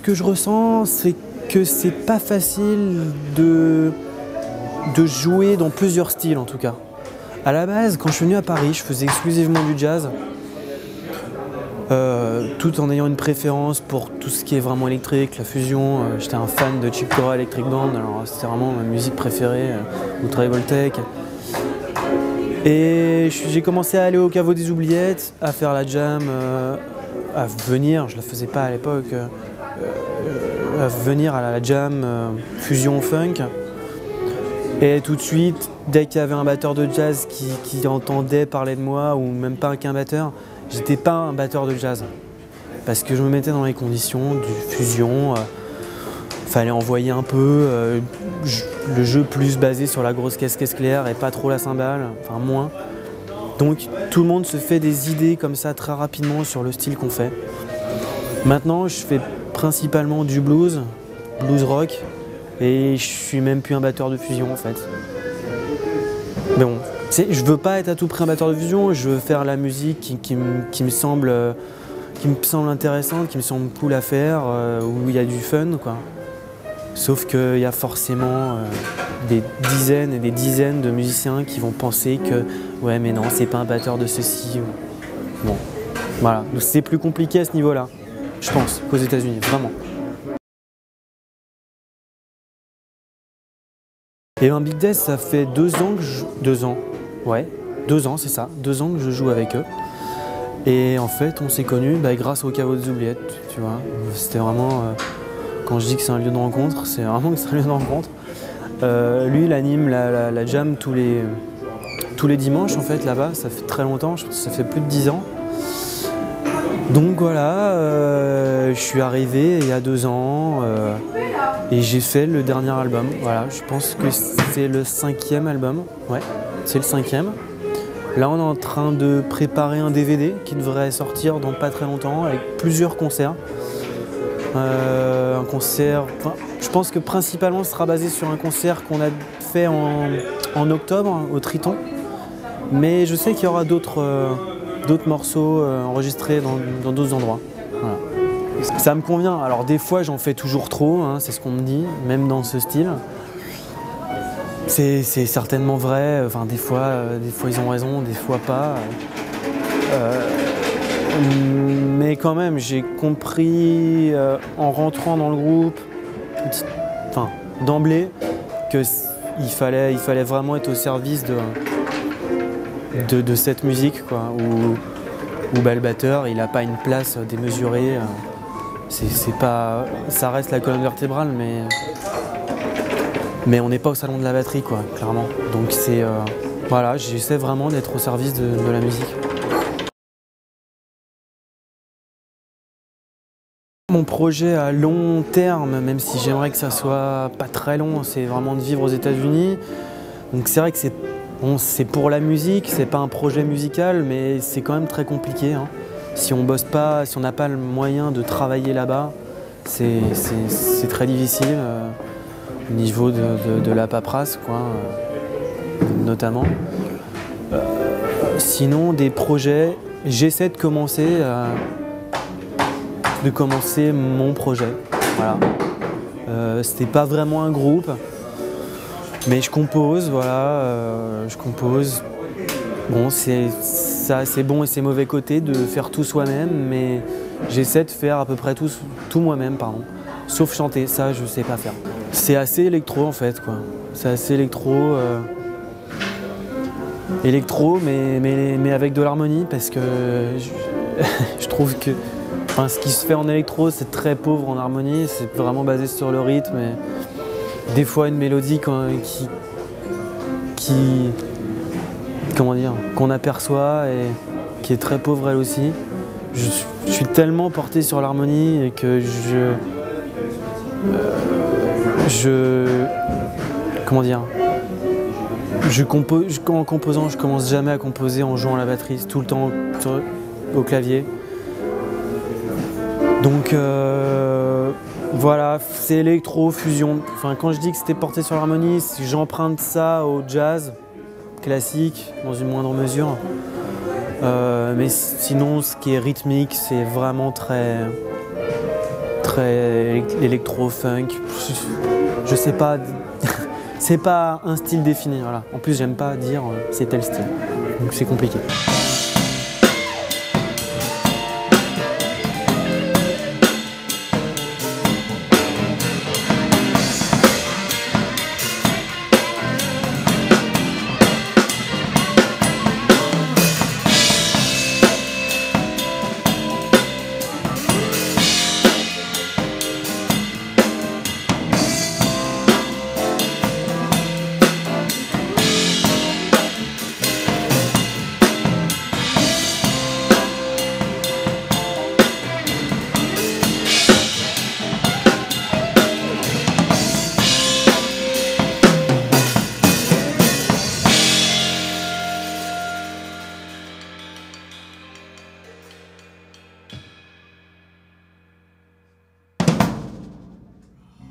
ce que je ressens, c'est que c'est pas facile de, de jouer dans plusieurs styles en tout cas. À la base, quand je suis venu à Paris, je faisais exclusivement du jazz, euh, tout en ayant une préférence pour tout ce qui est vraiment électrique, la fusion. Euh, j'étais un fan de Chip Electric Band, alors c'était vraiment ma musique préférée, euh, Ultra Voltec. Et j'ai commencé à aller au caveau des oubliettes, à faire la jam, à venir, je la faisais pas à l'époque, à venir à la jam fusion funk. Et tout de suite, dès qu'il y avait un batteur de jazz qui, entendait parler de moi, ou même pas qu'un batteur, j'étais pas un batteur de jazz. Parce que je me mettais dans les conditions du fusion. Euh, fallait envoyer un peu euh, le jeu plus basé sur la grosse caisse-caisse claire et pas trop la cymbale, enfin moins. Donc tout le monde se fait des idées comme ça très rapidement sur le style qu'on fait. Maintenant, je fais principalement du blues, blues rock, et je suis même plus un batteur de fusion en fait. Mais bon, je veux pas être à tout prix un batteur de fusion, je veux faire la musique qui, me, semble, qui me semble intéressante, qui me semble cool à faire, euh, où il y a du fun quoi. Sauf qu'il y a forcément euh, des dizaines et des dizaines de musiciens qui vont penser que ouais mais non c'est pas un batteur de ceci. Bon, voilà, c'est plus compliqué à ce niveau-là, je pense, qu'aux États-Unis, vraiment. Et un Big Death, ça fait deux ans que je... Deux ans, ouais, deux ans, c'est ça. Deux ans que je joue avec eux. Et en fait, on s'est connus bah, grâce au caveau des oubliettes, tu vois. C'était vraiment... Euh, quand je dis que c'est un lieu de rencontre, c'est vraiment que c'est un lieu de rencontre. Euh, lui, il anime la, jam tous les, tous les dimanches, en fait, là-bas. Ça fait très longtemps, je pense que ça fait plus de dix ans. Donc voilà, euh, je suis arrivé il y a deux ans. Et j'ai fait le dernier album. Voilà, je pense que c'est le cinquième album. Ouais, c'est le cinquième. Là, on est en train de préparer un DVD qui devrait sortir dans pas très longtemps avec plusieurs concerts. Euh, un concert, je pense que principalement ce sera basé sur un concert qu'on a fait en, octobre au Triton. Mais je sais qu'il y aura d'autres euh, morceaux euh, enregistrés dans d'autres endroits. Ça me convient. Alors des fois j'en fais toujours trop, hein, c'est ce qu'on me dit, même dans ce style. C'est certainement vrai, enfin des fois, euh, des fois ils ont raison, des fois pas. Euh, mais quand même j'ai compris euh, en rentrant dans le groupe, enfin d'emblée, qu'il fallait, il fallait vraiment être au service de, de, cette musique quoi, où, où le batteur il n'a pas une place démesurée c'est pas, ça reste la colonne vertébrale, mais mais on n'est pas au salon de la batterie, quoi, clairement. Donc c'est euh, voilà, j'essaie vraiment d'être au service de, la musique. Mon projet à long terme, même si j'aimerais que ça soit pas très long, c'est vraiment de vivre aux États-Unis. Donc c'est vrai que c'est bon, pour la musique, c'est pas un projet musical, mais c'est quand même très compliqué. Hein si on bosse pas, si on n'a pas le moyen de travailler là-bas, c'est très difficile euh, au niveau de, la paperasse, quoi, euh, notamment. Euh, sinon, des projets, j'essaie de commencer, de commencer mon projet. Voilà. C'était pas vraiment un groupe, mais je compose, voilà, je compose Bon, c'est ça, c'est bon et c'est mauvais côté de faire tout soi-même, mais j'essaie de faire à peu près tout, tout moi-même, pardon. Sauf chanter, ça je sais pas faire. C'est assez électro en fait, quoi. C'est assez électro. Euh, électro, mais, mais, mais, avec de l'harmonie, parce que je, trouve que enfin, ce qui se fait en électro, c'est très pauvre en harmonie, c'est vraiment basé sur le rythme. Des fois, une mélodie qui, qui comment dire, qu'on aperçoit et qui est très pauvre elle aussi. Je, suis tellement porté sur l'harmonie et que je, euh, je, comment dire, je compose, en composant, je commence jamais à composer en jouant la batterie, tout le temps au clavier. Donc euh, voilà, c'est électro, fusion. Enfin, quand je dis que c'était porté sur l'harmonie, j'emprunte ça au jazz, classique dans une moindre mesure. Euh, mais sinon, ce qui est rythmique, c'est vraiment très, très électro-funk. Je sais pas. c'est pas un style défini. Voilà. En plus, j'aime pas dire euh, c'est tel style. Donc c'est compliqué.